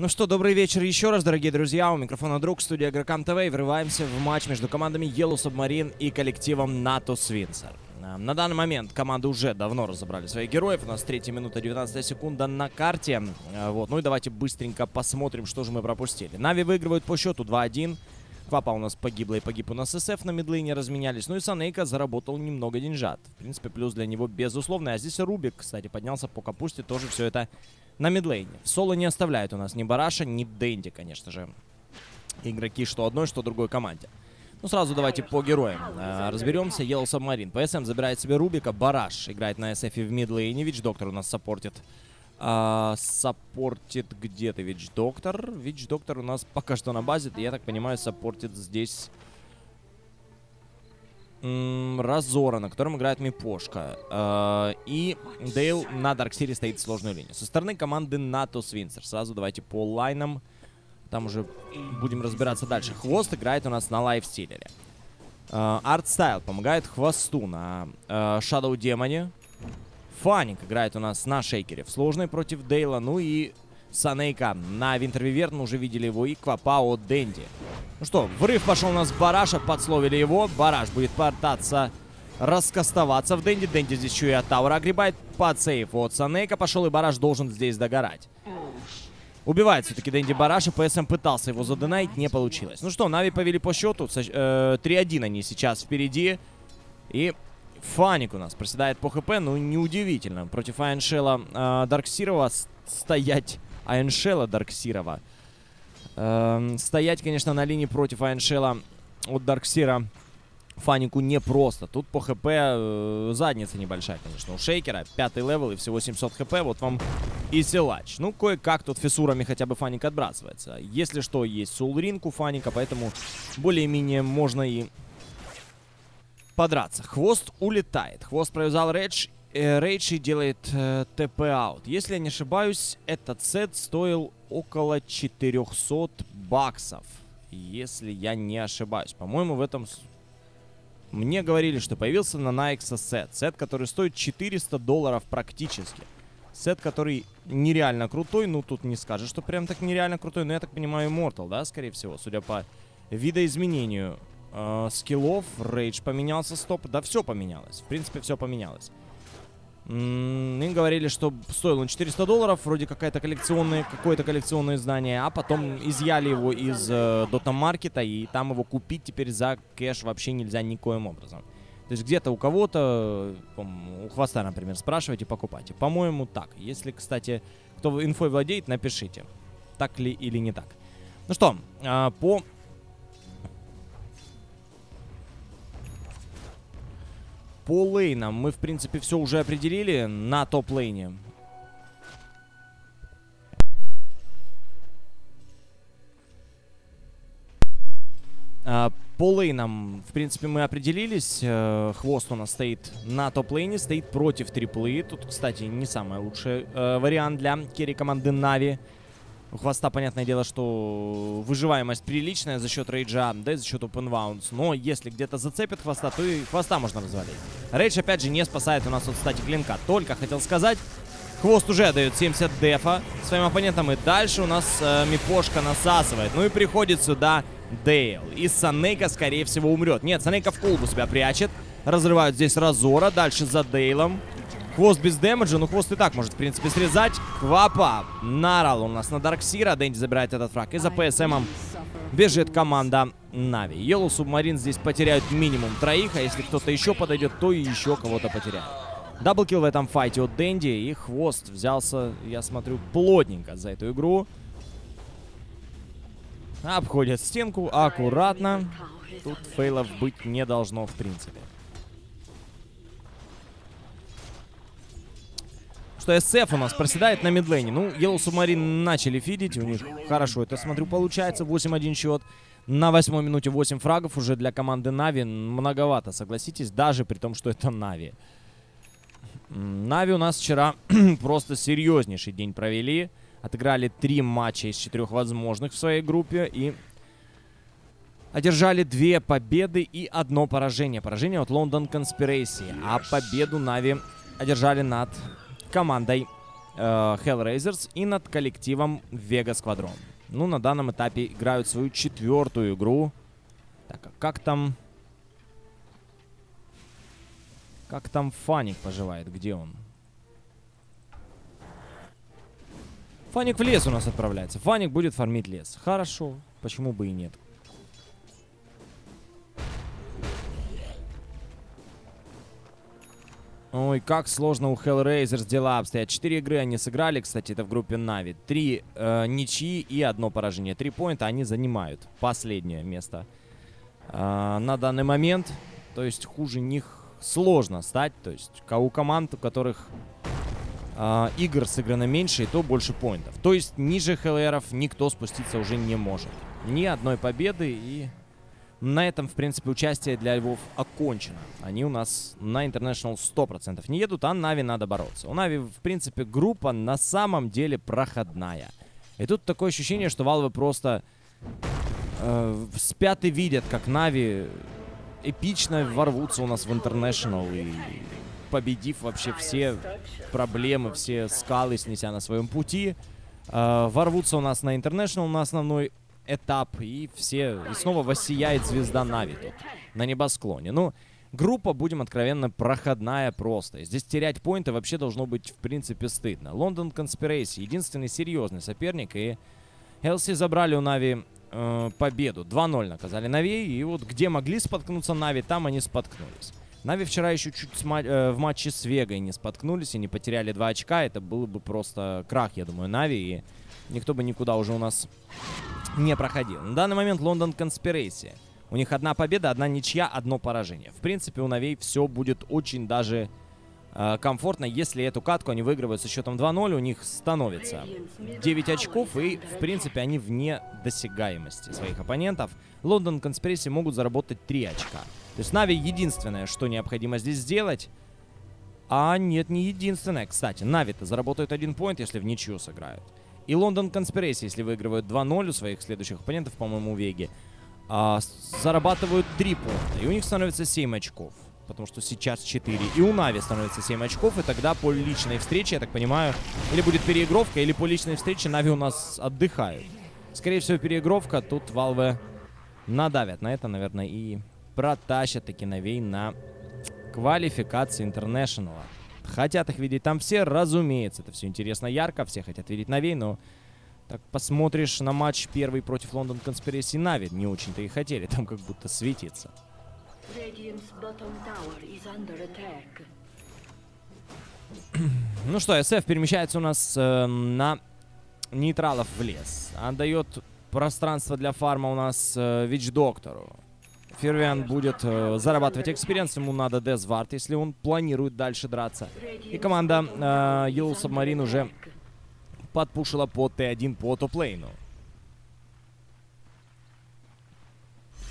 Ну что, добрый вечер еще раз, дорогие друзья. У микрофона друг, студия Игрокам ТВ. И врываемся в матч между командами Yellow Submarine и коллективом НАТО Свинцер. А, На данный момент команды уже давно разобрали своих героев. У нас 3 минута 19 секунда на карте. А, Вот. Ну и давайте быстренько посмотрим, что же мы пропустили. Нави выигрывают по счету 2-1. Квапа у нас погибла и погиб у нас СФ на мидлейне разменялись. Ну и Санейка заработал немного деньжат. В принципе, плюс для него безусловный. А здесь Рубик, кстати, поднялся по капусте. Тоже все это на мидлейне. Соло не оставляет у нас ни Бараша, ни Дэнди, конечно же. Игроки что одной, что другой команде. Ну, сразу давайте по героям э, разберемся. Yellow Submarine. ПСМ забирает себе Рубика. Бараш играет на SF в мидлейне. Witch Doctor у нас саппортит. А, саппортит где-то Witch Doctor. Witch Doctor у нас пока что на базе. Я так понимаю, саппортит здесь... Разора, на котором играет Мипошка. Э, и Дейл на Дарксире стоит в сложную линию. Со стороны команды Natus Vincere. Сразу давайте по лайнам. Там уже будем разбираться дальше. Хвост играет у нас на лайфстиллере. Артстайл помогает Хвосту на э, Shadow Демоне. Фаник играет у нас на Шейкере в сложной против Дейла. Ну и Санейка на Winter Wyvern. Уже видели его. И Квапа от Дэнди. Ну что, врыв пошел у нас Бараша. Подсловили его. Бараш будет пытаться раскастоваться в Дэнди. Дэнди здесь еще и от Таура огребает. Под save от Санейка пошел. И Бараш должен здесь догорать. Убивает все-таки Дэнди Бараша. ПСМ пытался его задонать, не получилось. Ну что, Нави повели по счету. Со- э, 3-1 они сейчас впереди. И Фаник у нас проседает по ХП. Ну, неудивительно. Против Айншела э, Дарксирова стоять... Айншела Дарксирова. Эм, стоять, конечно, на линии против Айншела от Дарксира Фанику непросто. Тут по ХП э, задница небольшая, конечно. У Шейкера пятый level и всего 700 ХП. Вот вам и силач. Ну, кое-как тут фиссурами хотя бы Фаник отбрасывается. Если что, есть Soul Ring у Фаника, поэтому более-менее можно и подраться. Хвост улетает. Хвост провязал Рейдж. Э, Рейдж и делает э, TP out. Если я не ошибаюсь, этот сет стоил около 400 баксов. Если я не ошибаюсь. По-моему, в этом... Мне говорили, что появился на Nike сет. Сет, который стоит 400 долларов практически. Сет, который нереально крутой. Ну, тут не скажешь, что прям так нереально крутой. Но я так понимаю, Immortal, да, скорее всего, судя по видоизменению э, скиллов. Рейдж поменялся, стоп. Да, все поменялось. В принципе, все поменялось. Им говорили, что стоил он 400 долларов, вроде какая-то коллекционное, какое-то коллекционное издание, а потом изъяли его из э, Дота Маркета, и там его купить теперь за кэш вообще нельзя никоим образом. То есть где-то у кого-то, у хвоста, например, спрашивайте, покупайте. По-моему, так. Если, кстати, кто инфой владеет, напишите, так ли или не так. Ну что, а, по По лейнам мы, в принципе, все уже определили на топ-лейне. А, По лейнам, в принципе, мы определились. Э, Хвост у нас стоит на топ-лейне, стоит против триплы. Тут, кстати, не самый лучший э, вариант для carry команды Нави. У Хвоста, понятное дело, что выживаемость приличная за счет рейджа, да и за счет open wounds. Но если где-то зацепит Хвоста, то и Хвоста можно развалить. Рейдж, опять же, не спасает у нас от Static Link а. Только хотел сказать, Хвост уже отдает 70 дефа своим оппонентам. И дальше у нас э, Мипошка насасывает. Ну и приходит сюда Дейл. И Санейка, скорее всего, умрет. Нет, Санейка в колбу себя прячет. Разрывают здесь Разора. Дальше за Дейлом. Хвост без дэмэджа, ну хвост и так может, в принципе, срезать. Квапа. Нарал у нас на Дарксира. Дэнди забирает этот фраг. И за ПСМом бежит команда Нави. Yellow Submarine здесь потеряют минимум троих, а если кто-то еще подойдет, то и еще кого-то потеряют. Double kill в этом файте от Дэнди, и Хвост взялся, я смотрю, плотненько за эту игру. Обходят стенку аккуратно. Тут фейлов быть не должно, в принципе. Что SF у нас проседает на мидлейне. Ну, Yellow Submarine начали фидить. У них хорошо это, смотрю, получается. 8-1 счет. На восьмой минуте 8 фрагов уже для команды Нави. Многовато, согласитесь. Даже при том, что это Нави. Нави у нас вчера просто серьезнейший день провели. Отыграли три матча из четырех возможных в своей группе. И одержали две победы и одно поражение. Поражение от London Conspiracy. А победу Нави одержали над командой э, Hellraisers и над коллективом Vega Squadron. Ну, на данном этапе играют свою четвертую игру. Так, а как там... Как там Фаник поживает? Где он? Фаник в лес у нас отправляется. Фаник будет фармить лес. Хорошо. Почему бы и нет? Ой, как сложно у Hellraisers дела обстоят. Четыре игры они сыграли, кстати, это в группе Нави. Три э, ничьи и одно поражение. Три поинта они занимают. Последнее место э, на данный момент. То есть хуже них сложно стать. То есть у команд, у которых э, игр сыграно меньше, и то больше поинтов. То есть ниже ХЛРов никто спуститься уже не может. Ни одной победы и на этом, в принципе, участие для Львов окончено. Они у нас на International 100% не едут, а Нави надо бороться. У Нави, в принципе, группа на самом деле проходная. И тут такое ощущение, что Валвы просто э, спят и видят, как Нави эпично ворвутся у нас в International и победив вообще все проблемы, все скалы, снеся на своем пути, э, ворвутся у нас на International, на основной этап, и все, и снова воссияет звезда Нави тут, на небосклоне. Ну, группа, будем откровенно, проходная просто. Здесь терять поинты вообще должно быть, в принципе, стыдно. London Conspiracy, единственный серьезный соперник, и LC забрали у Нави э, победу. 2-0 наказали Нави, и вот где могли споткнуться Нави, там они споткнулись. Нави вчера еще чуть э, в матче с Вегой не споткнулись и не потеряли 2 очка. Это было бы просто крах, я думаю, Нави. И никто бы никуда уже у нас не проходил. На данный момент Лондон Конспирейси. У них одна победа, одна ничья, одно поражение. В принципе, у Навей все будет очень даже э, комфортно, если эту катку они выигрывают со счетом 2-0, у них становится 9 очков, и, в принципе, они вне досягаемости своих оппонентов. London Conspiracy могут заработать 3 очка. То есть Нави единственное, что необходимо здесь сделать, а нет, не единственное. Кстати, Нави-то заработают один point, если в ничью сыграют. И London Conspiracy, если выигрывают 2-0 у своих следующих оппонентов, по-моему, Веги, а, зарабатывают 3 пункта. И у них становится 7 очков. Потому что сейчас 4. И у Нави становится 7 очков. И тогда по личной встрече, я так понимаю, или будет переигровка, или по личной встрече Нави у нас отдыхают. Скорее всего, переигровка. Тут Valve надавят на это, наверное, и протащат таки Навей на квалификации Интернешнала. Хотят их видеть там все, разумеется. Это все интересно ярко, все хотят видеть Навей, но так посмотришь на матч первый против Лондон Конспираси Нави, не очень-то и хотели, там как будто светиться. ну что, SF перемещается у нас э, на нейтралов в лес. Отдает пространство для фарма у нас э, Вич-доктору. Фервиан будет э, зарабатывать experience, ему надо Death Ward, если он планирует дальше драться. И команда э, Yellow Submarine уже подпушила по Т1 по топлейну.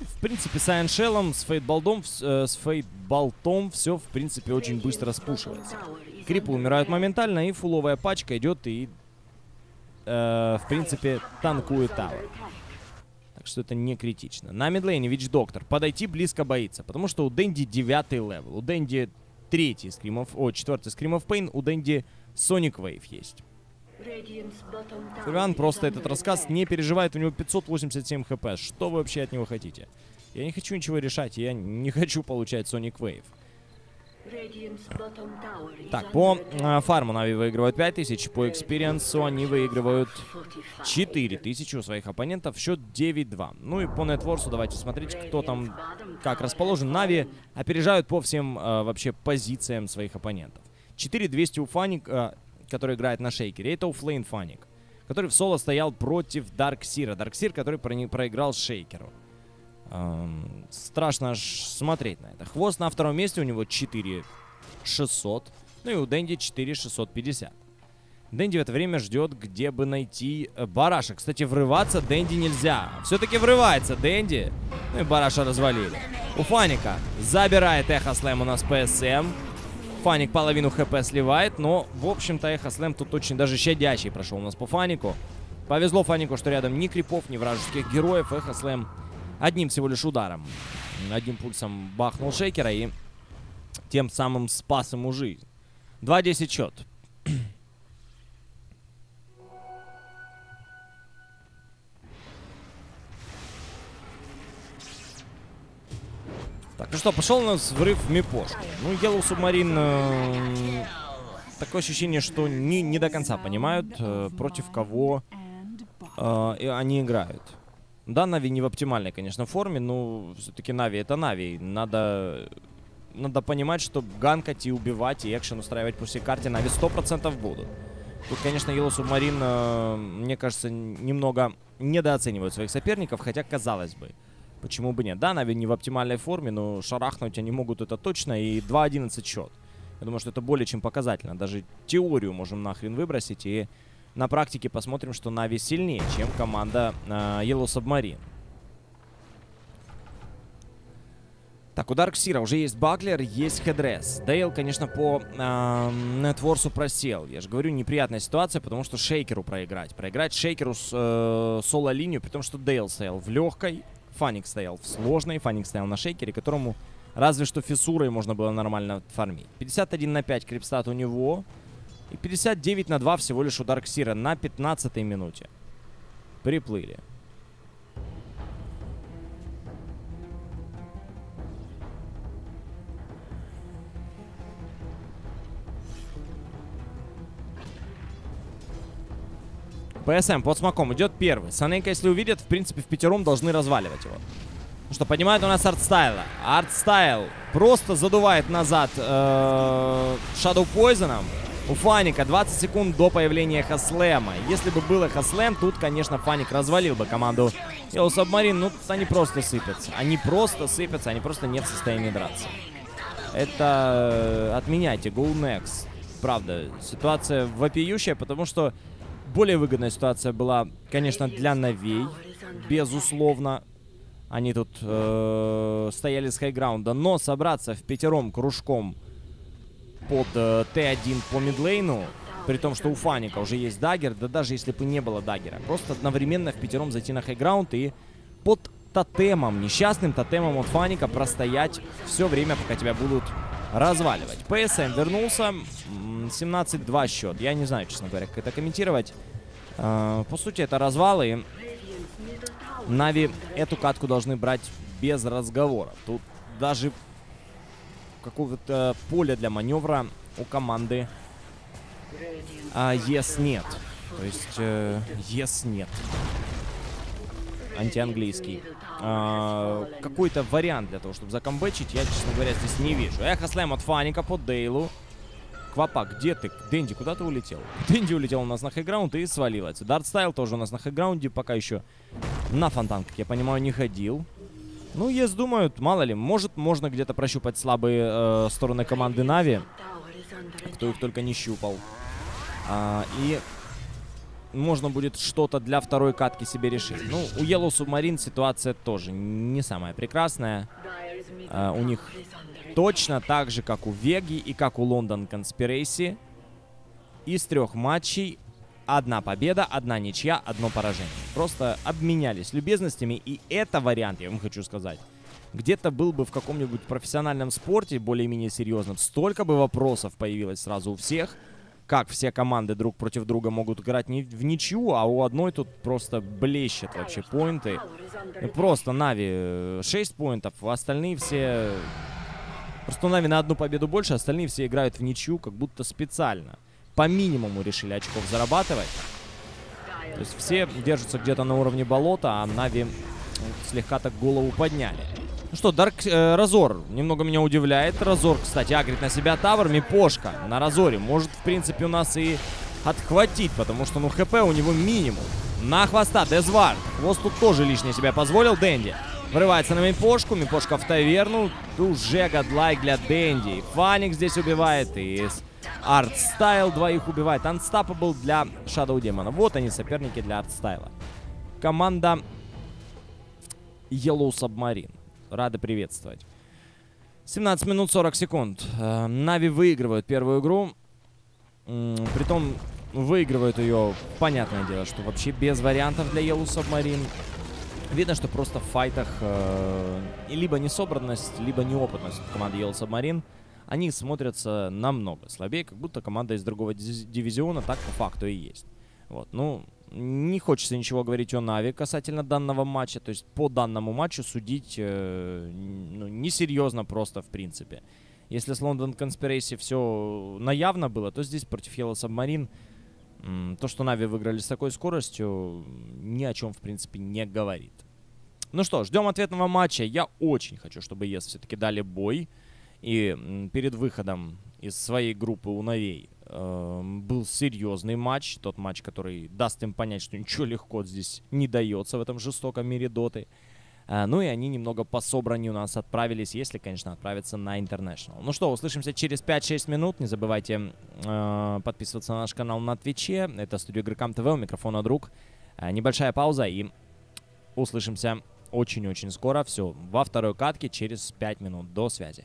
В принципе, с Айншеллом, с Фейтболтом, э, с Фейтболтом все, в принципе, очень быстро спушивается. Крипы умирают моментально, и фуловая пачка идет и, э, в принципе, танкует tower. Так что это не критично. На мидлейне Witch Doctor подойти близко боится, потому что у Дэнди девятый level. У Дэнди третий Scream of, о, четвертый Scream of Pain, у Дэнди Sonic Wave есть. Фервиан просто этот раскаст не переживает, у него 587 хп. Что вы вообще от него хотите? Я не хочу ничего решать, я не хочу получать Sonic Wave. Так, по э, фарму Нави выигрывают 5000, по experience у они выигрывают 4000 у своих оппонентов, счет 9-2. Ну и по net worth у давайте смотреть, кто там как расположен. Нави опережают по всем э, вообще позициям своих оппонентов. 4200 у Фаник, э, который играет на shaker е, это offlane Фаник, который в соло стоял против Dark Seer а. Dark Seer, который про проиграл shaker у. Эм, страшно аж смотреть на это. Хвост на втором месте, у него 4600. Ну и у Дэнди 4650. Дэнди в это время ждет, где бы найти э, Бараша. Кстати, врываться Дэнди нельзя. Все-таки врывается Дэнди. Ну и Бараша развалили. У Фаника забирает Эхо Слэм у нас ПСМ. Фаник половину хп сливает, но, в общем-то, Эхо Слэм тут очень даже щадящий прошел у нас по Фанику. Повезло Фанику, что рядом ни крипов, ни вражеских героев. Эхо Слэм одним всего лишь ударом. Одним пульсом бахнул шейкера и тем самым спас ему жизнь. 2-10 счет. Так, ну что, пошел у нас взрыв Мипошки. Ну, Yellow Submarine... Э, такое ощущение, что не, не до конца понимают, э, против кого э, они играют. Да, Нави не в оптимальной, конечно, форме, но все-таки Нави это Нави. Надо, надо понимать, что ганкать и убивать, и экшен устраивать по всей карте Нави 100% будут. Тут, конечно, Yellow Submarine, э, мне кажется, немного недооценивают своих соперников, хотя казалось бы. Почему бы нет? Да, Нави не в оптимальной форме, но шарахнуть они могут это точно. И 2-11 счет. Я думаю, что это более чем показательно. Даже теорию можем нахрен выбросить. И на практике посмотрим, что Нави сильнее, чем команда э, Yellow Submarine. Так, у Dark Seer а уже есть Buckler, есть Headdress. Дейл, конечно, по э, net worth у просел. Я же говорю, неприятная ситуация, потому что Shaker у проиграть. Проиграть Shaker у с, э, соло-линию, при том, что Дейл стоял в легкой, Фаник стоял в сложной, Фаник стоял на Shaker е, которому разве что fissure ой можно было нормально фармить. 51 на 5 creep stat у него. И 59 на 2 всего лишь у Dark Seer а на 15 минуте. Приплыли. ПСМ под smoke ом идет первый. Санейка, если увидят, в принципе, в пятером должны разваливать его. Ну что, поднимает у нас артстайла. Артстайл просто задувает назад э Shadow Poison. У Фаника 20 секунд до появления Хаслема. Если бы было Хаслем, тут, конечно, Фаник развалил бы команду Yellow Submarine. Ну, они просто сыпятся. Они просто сыпятся, они просто не в состоянии драться. Это э, отменяйте, go next. Правда, ситуация вопиющая, потому что более выгодная ситуация была, конечно, для новей. Безусловно. Они тут э, стояли с high ground а. Но собраться в пятером кружком под э, Т1 по midlane у, при том, что у Фаника уже есть dagger, да даже если бы не было dagger а, просто одновременно в пятером зайти на high ground и под тотемом, несчастным тотемом от Фаника простоять все время, пока тебя будут разваливать. ПСМ вернулся. 17-2 счет. Я не знаю, честно говоря, как это комментировать. Uh, по сути, это развалы. Нави эту катку должны брать без разговоров. Тут даже какого-то поля для маневра у команды uh, yes нет. То есть uh, yes нет. Антианглийский. Uh, Какой-то вариант для того, чтобы закомбечить, я, честно говоря, здесь не вижу. Эхо слэм от Фаника по Дейлу. Квапа, где ты? Дэнди, куда ты улетел? Дэнди улетел у нас на high ground и свалил отсюда. Артстайл тоже у нас на high ground е, пока еще на фонтан, как я понимаю, не ходил. Ну, YeS думают, мало ли, может, можно где-то прощупать слабые э, стороны команды Нави. Кто их только не щупал. А, и можно будет что-то для второй катки себе решить. Ну, у Yellow Submarine ситуация тоже не самая прекрасная. А, у них точно так же, как у Веги и как у Лондон Конспирейси. Из трех матчей одна победа, одна ничья, одно поражение. Просто обменялись любезностями, и это вариант, я вам хочу сказать. Где-то был бы в каком-нибудь профессиональном спорте, более-менее серьезном, столько бы вопросов появилось сразу у всех, как все команды друг против друга могут играть не в ничью, а у одной тут просто блещет вообще поинты. И просто Нави 6 поинтов, а остальные все Просто Нави на одну победу больше, остальные все играют в ничью, как будто специально. По минимуму решили очков зарабатывать. То есть все держатся где-то на уровне болота, а Нави слегка так голову подняли. Ну что, Дарк э, Разор немного меня удивляет. Разор, кстати, агрит на себя тавр. Мипошка на Разоре может, в принципе, у нас и отхватить, потому что, ну, хп у него минимум. На хвоста Death Ward. Хвост тут тоже лишнее себя позволил. Дэнди Врывается на Мипошку. Мипошка в таверну. Уже godlike для Дэнди. Фаник здесь убивает. И Артстайл двоих убивает. Unstoppable для Shadow Demon а. Вот они, соперники для Артстайла. Команда Yellow Submarine. Рады приветствовать. 17 минут 40 секунд. Э, Нави выигрывают первую игру. Притом выигрывают ее, понятное дело, что вообще без вариантов для Yellow Submarine. Видно, что просто в файтах э, либо несобранность, либо неопытность команды Yellow Submarine. Они смотрятся намного слабее, как будто команда из другого дивизиона, так по факту и есть. Вот, ну, не хочется ничего говорить о Нави касательно данного матча. То есть по данному матчу судить э, ну, несерьезно просто в принципе. Если с London Conspiracy все наявно было, то здесь против Yellow Submarine то, что Нави выиграли с такой скоростью, ни о чем в принципе не говорит. Ну что, ждем ответного матча. Я очень хочу, чтобы ЕС все-таки дали бой. И перед выходом из своей группы у Навей э, был серьезный матч. Тот матч, который даст им понять, что ничего легко здесь не дается в этом жестоком мире доты. Э, ну и они немного по собранию нас отправились, если, конечно, отправиться на International. Ну что, услышимся через 5-6 минут. Не забывайте э, подписываться на наш канал на Твиче. Это студия Игрокам ТВ, у микрофона друг. Э, небольшая пауза и услышимся очень-очень скоро. Все, во второй катке через 5 минут. До связи.